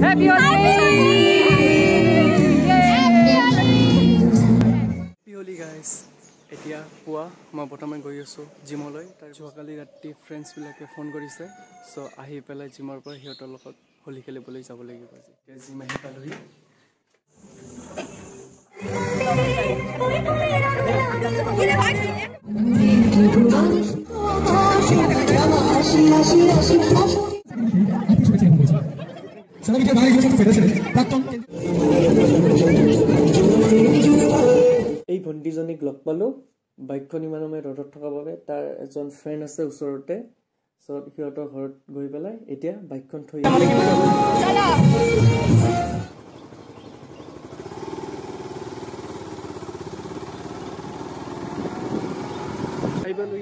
Happy হলি guys এতিয়া পুৱা মই বৰ্তমান গৈ আছোঁ জিমলৈ তাৰ যোৱাকালি ৰাতি ফ্ৰেণ্ডছবিলাকে ফোন কৰিছে চ' আহি পেলাই জিমৰ পৰা সিহঁতৰ লগত হোলী খেলিবলৈ যাব লাগিব আজি এতিয়া জিম আহি পালোহি এই ভণ্টিজনীক লগ পালোঁ। বাক্য নিমানমে ৰদত থকাৰ বাবে তাৰ এজন ফ্ৰেণ্ড আছে ওচৰতে। চব সিহঁতৰ ঘৰত গৈ পেলাই এতিয়া বাইকখন থৈ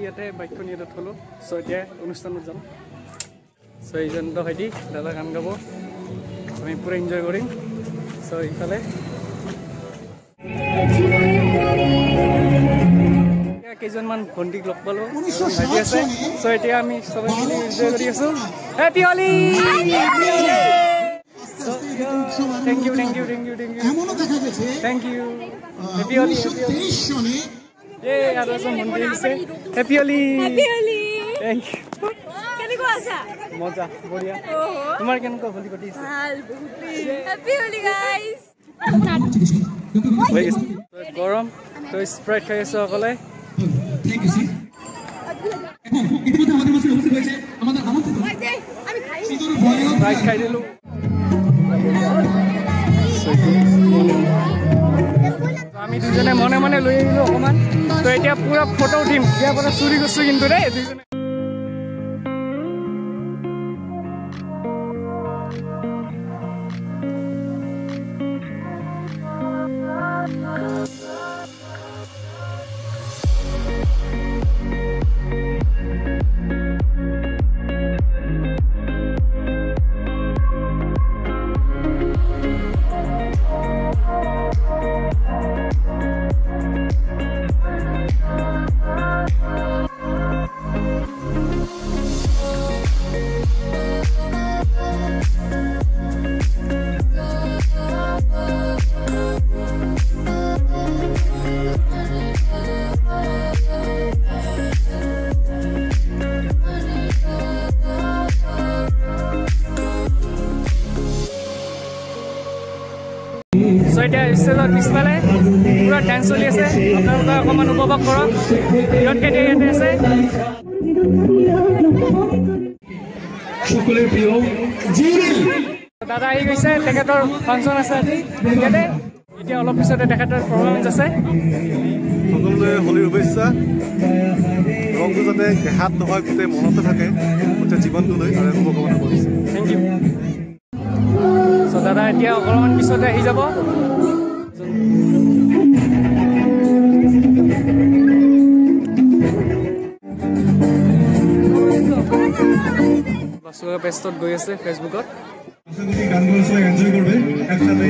ইয়াতে বাইকখন ইয়াতে থলোঁ। চ' এতিয়া অনুষ্ঠানত যাম। চ' এইজন দাদা গান গাব। আমি পূৰা এনজয় কৰিম চ' ইফালে এতিয়া কেইজনমান ভণ্টিক লগ পালোঁ। ভাবি আছে। চ' এতিয়া আমি চবে মিলি এনজয় কৰি আছোঁ। Happy Holi thank you thank you thank you thank you এমনও দেখা গেছে। থেংক ইউ হেপী হলি সনে এ ভণ্টি আহিছে। হেপী হলি থেংক ইউ কেনেকুৱা আছা? মজা বঢ়িয়া। তোমাৰ কেনেকুৱা হলি কটি আছে? ভাল বহুত হেপী হলি গাইজ হৈ গৈছে গৰম তই স্প্ৰাইট খাই আছো অকলে। স্প্ৰাইট খাই দিলোঁ। আমি দুজনে মনে মনে লৈ আহিলোঁ অকণমান তো এতিয়া পূৰা ফটো উঠিম। ইয়াৰ পৰা চুৰি গৈছোঁ কিন্তু দেই দুইজনে। এতিয়া ষ্টেজৰ পিছফালে পূৰা ডান্স চলি আছে। আপোনালোকে অকণমান উপভোগ কৰক। কেতিয়া ইয়াতে আছে। দাদা আহি গৈছে তেখেতৰ ফাংচন আছে ইয়াতে। এতিয়া অলপ পিছতে তেখেতৰ পাৰফৰ্মেঞ্চ আছে। সকলোৰে হোলীৰ শুভেচ্ছা। ৰংটো যাতে দেহাত নহয় গোটেই মনতে থাকে গোটেই জীৱনটোলৈ তাৰে শুভকামনা কৰিছোঁ থেংক ইউ চ' দাদা এতিয়া অকণমান পিছতে আহি যাব। পেষ্টত গৈ আছে ফেচবুকত। একসাথে।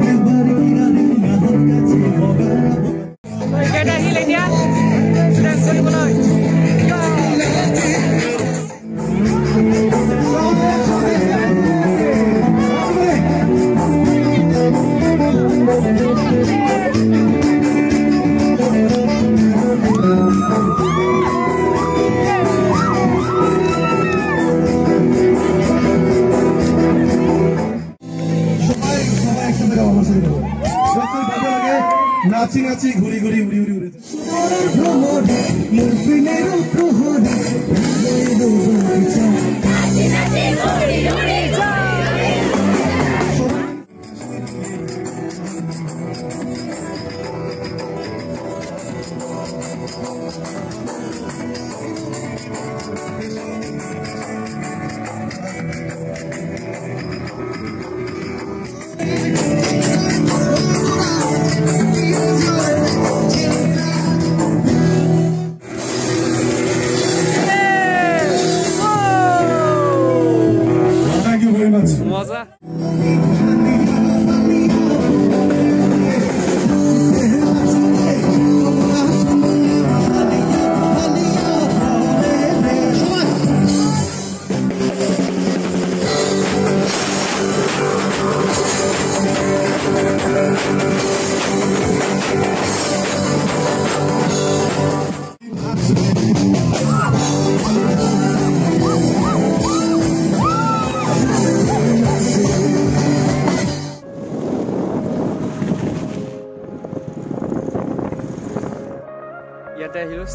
নাচি নাচি ঘুরি ঘুরি উড়ি উড়ি উড়ে।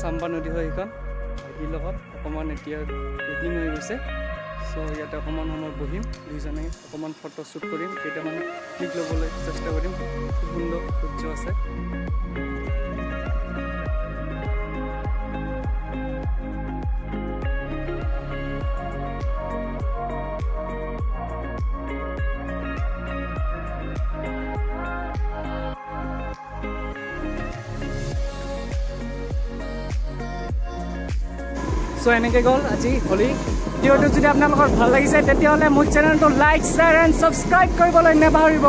চাম্বা নদী হয় সেইখন ভাইটিৰ লগত অকণমান এতিয়া ইভিনিং হৈ গৈছে। চ' ইয়াতে অকণমান সময় বহিম দুইজনে অকণমান ফটো শ্বুট কৰিম। কেইটামান ক্লিক ল'বলৈ চেষ্টা কৰিম। খুব সুন্দৰ সূৰ্য আছে। চ' এনেকৈ গ'ল আজি হোলী। ভিডিঅ'টো যদি আপোনালোকৰ ভাল লাগিছে তেতিয়াহ'লে মোৰ চেনেলটো লাইক শ্বেয়াৰ এণ্ড ছাবস্ক্ৰাইব কৰিবলৈ নাপাহৰিব।